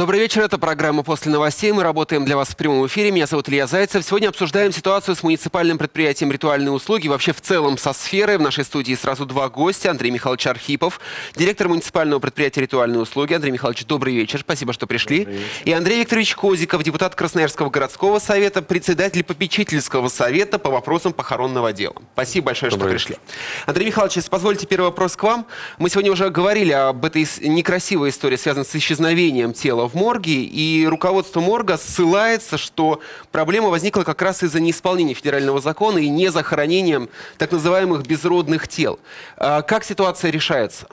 Добрый вечер, это программа «После новостей». Мы работаем для вас в прямом эфире. Меня зовут Илья Зайцев. Сегодня обсуждаем ситуацию с муниципальным предприятием «Ритуальные услуги», вообще в целом со сферой. В нашей студии сразу два гостя. Андрей Михайлович Архипов, директор муниципального предприятия «Ритуальные услуги». Андрей Михайлович, добрый вечер, спасибо, что пришли. И Андрей Викторович Козиков, депутат Красноярского городского совета, председатель попечительского совета по вопросам похоронного дела. Спасибо большое, Добрый что пришли. Андрей Михайлович, если позвольте первый вопрос к вам. Мы сегодня уже говорили об этой некрасивой истории, связанной с исчезновением тела в морге, и руководство морга ссылается, что проблема возникла как раз из-за неисполнения федерального закона и незахоронением так называемых безродных тел. А Как ситуация решается?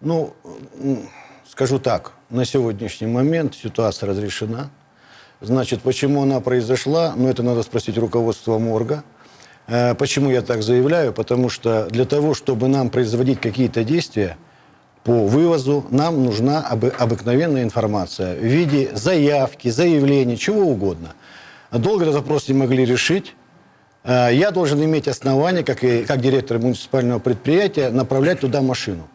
Ну, скажу так, на сегодняшний момент ситуация разрешена. Значит, почему она произошла, ну, это надо спросить руководство морга. Э, Почему я так заявляю? Потому что для того, чтобы нам производить какие-то действия по вывозу, нам нужна обы- обыкновенная информация в виде заявки, заявлений, чего угодно. Долго этот вопрос не могли решить. Э, Я должен иметь основания, как, и, как директор муниципального предприятия, направлять туда машину.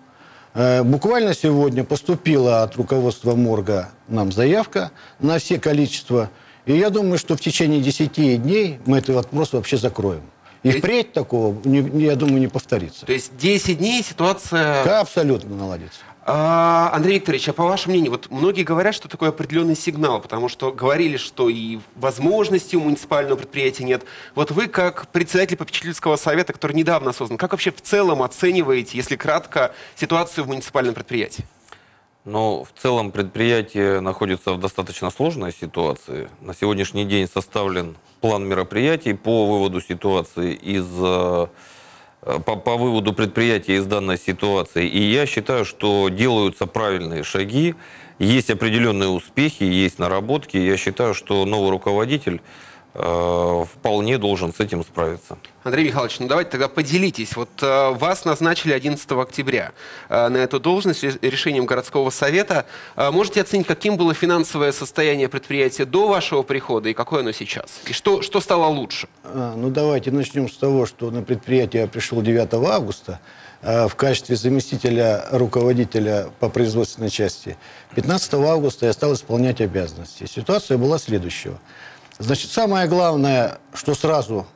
Э, Буквально сегодня поступила от руководства морга нам заявка на все количества. И я думаю, что в течение 10 дней мы этот вопрос вообще закроем. И есть- впредь такого, не- я думаю, не повторится. То есть 10 дней ситуация... Да, абсолютно наладится. А, Андрей Викторович, а по вашему мнению, вот многие говорят, что такое определенный сигнал, потому что говорили, что и возможностей у муниципального предприятия нет. Вот вы, как председатель попечительского совета, который недавно создан, как вообще в целом оцениваете, если кратко, ситуацию в муниципальном предприятии? Но в целом предприятие находится в достаточно сложной ситуации. На сегодняшний день составлен план мероприятий по выводу ситуации из э, по, по выводу предприятия из данной ситуации. И я считаю, что делаются правильные шаги, есть определенные успехи, есть наработки. Я считаю, что новый руководитель вполне должен с этим справиться. Андрей Михайлович, ну давайте тогда поделитесь. Вот э, вас назначили 11 октября э, на эту должность ре- решением городского совета. Э, можете оценить, каким было финансовое состояние предприятия до вашего прихода и какое оно сейчас? И что, что стало лучше? А, Ну, давайте начнем с того, что на предприятие я пришел 9 августа в качестве заместителя руководителя по производственной части. 15 августа я стал исполнять обязанности. Ситуация была следующего. Значит, самое главное, что сразу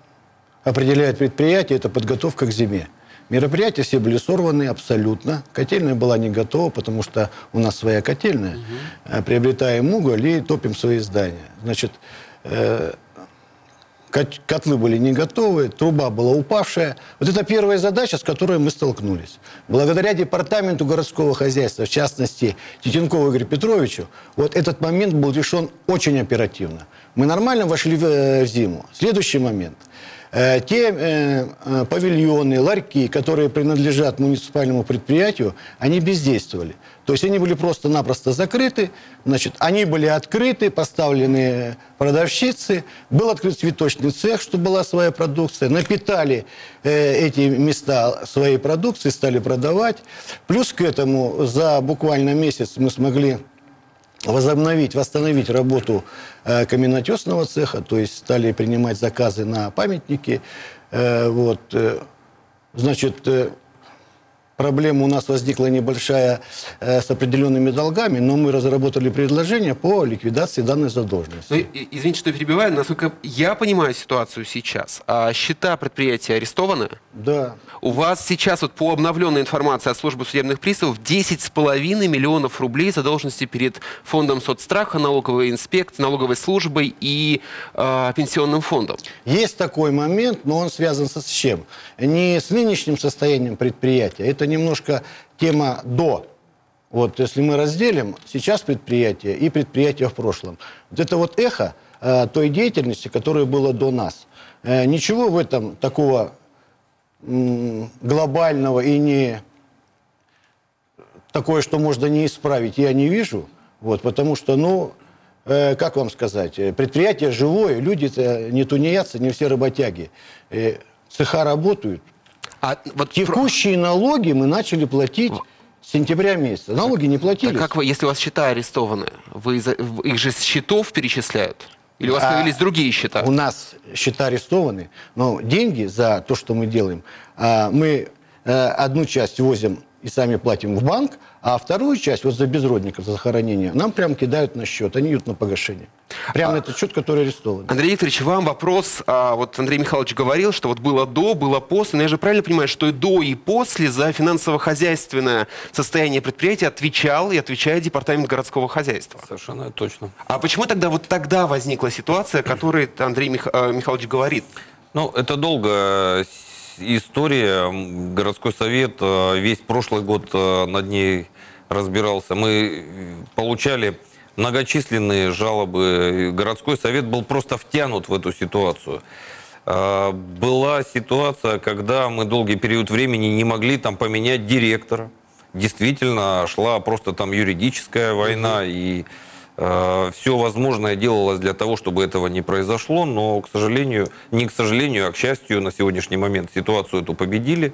определяет предприятие, это подготовка к зиме. Мероприятия все были сорваны абсолютно. Котельная была не готова, потому что у нас своя котельная. Э, Приобретаем уголь и топим свои здания. Значит, э, Кот- Котлы были не готовы, труба была упавшая. Вот это первая задача, с которой мы столкнулись. Благодаря департаменту городского хозяйства, в частности, Титенкову Игорю Петровичу, вот этот момент был решен очень оперативно. Мы нормально вошли в, э, в зиму. Следующий момент. Э, Те э, э, павильоны, ларьки, которые принадлежат муниципальному предприятию, они бездействовали. То есть они были просто-напросто закрыты, значит, они были открыты, поставлены продавщицы, был открыт цветочный цех, что была своя продукция, напитали э, эти места своей продукцией, стали продавать. Плюс к этому за буквально месяц мы смогли возобновить, восстановить работу э, каменотесного цеха, то есть стали принимать заказы на памятники. Э, вот, э, значит, э, проблема у нас возникла небольшая э, с определенными долгами, но мы разработали предложение по ликвидации данной задолженности. Ну, извините, что перебиваю. Насколько я понимаю ситуацию сейчас, а счета предприятия арестованы? Да. У вас сейчас вот по обновленной информации от службы судебных приставов 10,5 миллионов рублей задолженности перед фондом соцстраха, налоговой инспекцией, налоговой службой и э, пенсионным фондом. Есть такой момент, но он связан с чем? Не с нынешним состоянием предприятия, это немножко тема до. Вот если мы разделим сейчас предприятие и предприятие в прошлом. Вот это вот эхо э, той деятельности, которая была до нас. Э, ничего в этом такого глобального и не такое, что можно не исправить, я не вижу. Вот, потому что, ну, э, как вам сказать, э, предприятие живое, люди-то не тунеядцы, не все работяги. Э, цеха работают. А вот Текущие налоги мы начали платить с сентября месяца. Налоги не платились. как вы, если у вас счета арестованы, вы за- в- их же с счетов перечисляют? Или у вас А, появились другие счета? У нас счета арестованы, но деньги за то, что мы делаем, а, мы э, одну часть возим и сами платим в банк, а вторую часть, вот за безродников, за захоронение, нам прям кидают на счет, они идут на погашение. Прямо А- этот счет, который арестован. Андрей Викторович, вам вопрос. А, вот Андрей Михайлович говорил, что вот было до, было после. Но я же правильно понимаю, что и до, и после за финансово-хозяйственное состояние предприятия отвечал и отвечает Департамент городского хозяйства. Совершенно точно. А почему тогда вот тогда возникла ситуация, о которой Андрей Мих- э, Михайлович говорит? Ну, это долгая с- история. Городской совет э, весь прошлый год э, над ней разбирался. Мы получали многочисленные жалобы. Городской совет был просто втянут в эту ситуацию. Э, Была ситуация, когда мы долгий период времени не могли там поменять директора. Действительно, шла просто там юридическая война, и все возможное делалось для того, чтобы этого не произошло, но, к сожалению, не к сожалению, а к счастью, на сегодняшний момент ситуацию эту победили.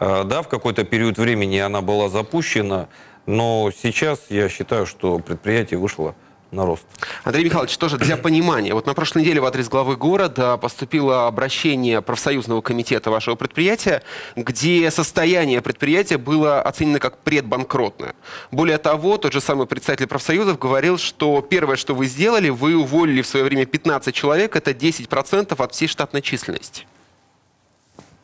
Э, Да, в какой-то период времени она была запущена, но сейчас я считаю, что предприятие вышло на рост. Андрей Михайлович, тоже для понимания. Вот на прошлой неделе в адрес главы города поступило обращение профсоюзного комитета вашего предприятия, где состояние предприятия было оценено как предбанкротное. Более того, тот же самый представитель профсоюзов говорил, что первое, что вы сделали, вы уволили в свое время 15 человек, это 10% от всей штатной численности.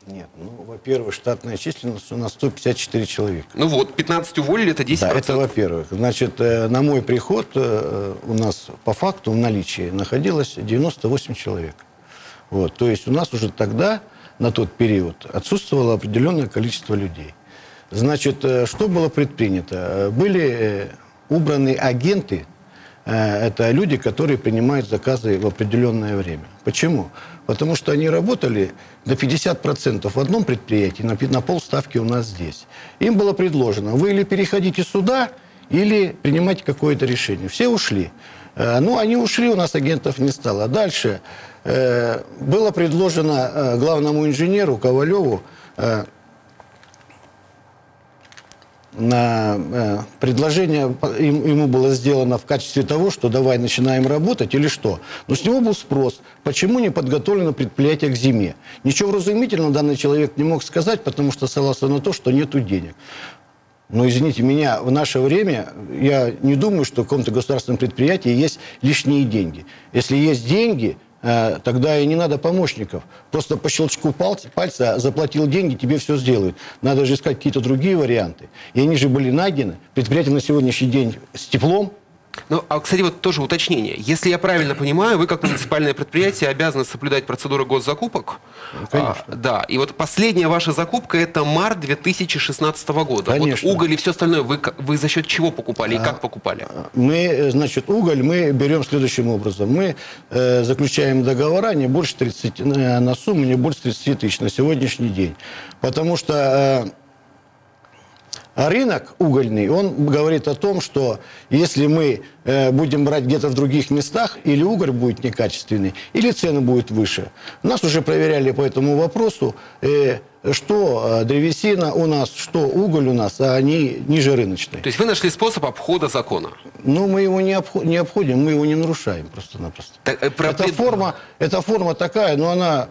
Нет, ну, во-первых, штатная численность у нас 154 человека. Ну вот, 15 уволили, это 10%. Да, это во-первых. Значит, э, на мой приход э, у нас по факту в наличии находилось 98 человек. Вот, то есть у нас уже тогда, на тот период, отсутствовало определенное количество людей. Значит, э, что было предпринято? Были убраны агенты, это люди, которые принимают заказы в определенное время. Почему? Потому что они работали на 50% в одном предприятии, на, на полставки у нас здесь. Им было предложено, вы или переходите сюда, или принимайте какое-то решение. Все ушли. Э, Ну, они ушли, у нас агентов не стало. Дальше э, было предложено э, главному инженеру Ковалеву э, э, предложение по- им- ему было сделано в качестве того, что давай начинаем работать или что. Но с него был спрос, почему не подготовлено предприятие к зиме. Ничего вразумительного данный человек не мог сказать, потому что ссылался на то, что нету денег. Но, извините меня, в наше время я не думаю, что в каком-то государственном предприятии есть лишние деньги. Если есть деньги, э, тогда и не надо помощников. Просто по щелчку пальца заплатил деньги, тебе все сделают. Надо же искать какие-то другие варианты. И они же были найдены. Предприятие на сегодняшний день с теплом, Ну, а, кстати, вот тоже уточнение. Если я правильно понимаю, вы как муниципальное предприятие обязаны соблюдать процедуры госзакупок. конечно. А, да, и вот последняя ваша закупка это март 2016 года. Конечно. Вот уголь и все остальное вы, вы за счет чего покупали и как покупали? Мы, э, значит, уголь мы берем следующим образом. Мы э, заключаем договора не больше 30, э, на сумму не больше 30 тысяч на сегодняшний день. Потому что э, а рынок угольный, он говорит о том, что если мы э, будем брать где-то в других местах, или уголь будет некачественный, или цены будут выше. Нас уже проверяли по этому вопросу, э, что э, древесина у нас, что уголь у нас, а они ниже рыночной. То есть вы нашли способ обхода закона. Ну, мы его не, обхо- не обходим, мы его не нарушаем просто-напросто. Так, про Эта форма, эта форма такая, но она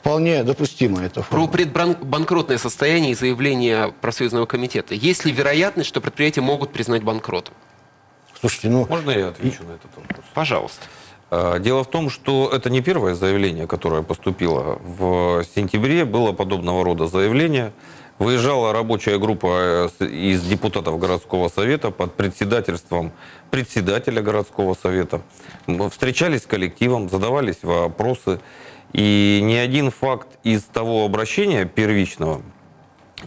вполне допустимая, эта Про форма. предбанкротное состояние и заявление профсоюзного комитета. Есть ли вероятность, что предприятия могут признать банкротом? Слушайте, ну, Можно я отвечу на этот вопрос? Пожалуйста. А, Дело в том, что это не первое заявление, которое поступило. В сентябре было подобного рода заявление. Выезжала рабочая группа э, из депутатов городского совета под председательством председателя городского совета. Встречались с коллективом, задавались вопросы. И ни один факт из того обращения первичного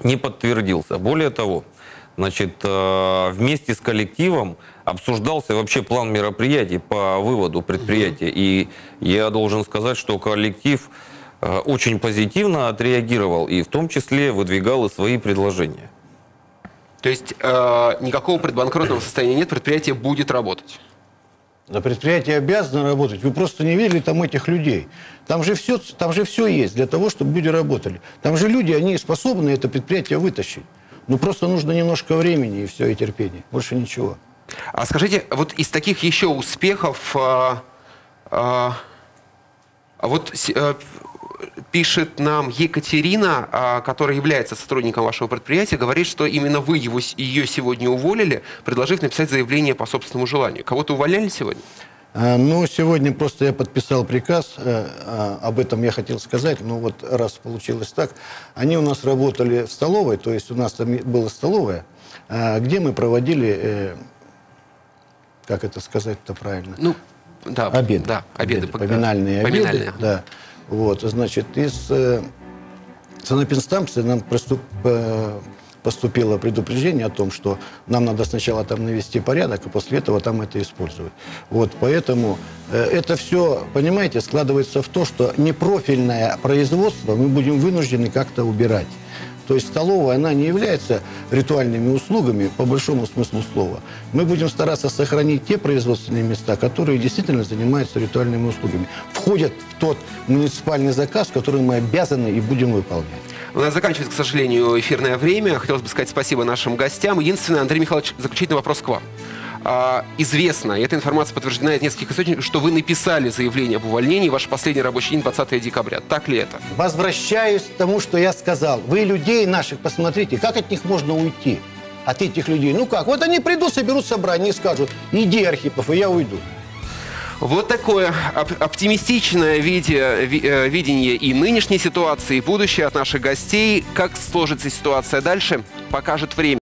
не подтвердился. Более того, значит, э, вместе с коллективом обсуждался вообще план мероприятий по выводу предприятия. И я должен сказать, что коллектив э, очень позитивно отреагировал и в том числе выдвигал и свои предложения. То есть э, никакого предбанкротного состояния нет, предприятие будет работать. Да предприятие обязано работать. Вы просто не видели там этих людей. Там же все, там же все есть для того, чтобы люди работали. Там же люди, они способны это предприятие вытащить. Ну, просто нужно немножко времени и все, и терпения. Больше ничего. А скажите, вот из таких еще успехов, а, а, а вот а, пишет нам Екатерина, а, которая является сотрудником вашего предприятия, говорит, что именно вы его, ее сегодня уволили, предложив написать заявление по собственному желанию. Кого-то увольняли сегодня? А, Ну, сегодня просто я подписал приказ, э, а, об этом я хотел сказать, но вот раз получилось так, они у нас работали в столовой, то есть у нас там была столовая, где мы проводили, э, как это сказать-то правильно? Ну, да. Обеды. Да, обеды. Поминальные обеды. Поминальные. Да. Вот, значит, из э, санэпинстанции нам проступ- э, поступило предупреждение о том, что нам надо сначала там навести порядок, а после этого там это использовать. Вот, поэтому э, это все, понимаете, складывается в то, что непрофильное производство мы будем вынуждены как-то убирать. То есть столовая, она не является ритуальными услугами по большому смыслу слова. Мы будем стараться сохранить те производственные места, которые действительно занимаются ритуальными услугами. Входят в тот муниципальный заказ, который мы обязаны и будем выполнять. У нас заканчивается, к сожалению, эфирное время. Хотелось бы сказать спасибо нашим гостям. Единственное, Андрей Михайлович, заключительный вопрос к вам. А, известно, и эта информация подтверждена из нескольких источников, что вы написали заявление об увольнении, ваш последний рабочий день 20 декабря. Так ли это? Возвращаюсь к тому, что я сказал. Вы людей наших посмотрите, как от них можно уйти? От этих людей. Ну как? Вот они придут, соберут собрание и скажут, иди, Архипов, и я уйду. Вот такое оп- оптимистичное виде- ви- э, видение и нынешней ситуации, и будущее от наших гостей. Как сложится ситуация дальше, покажет время.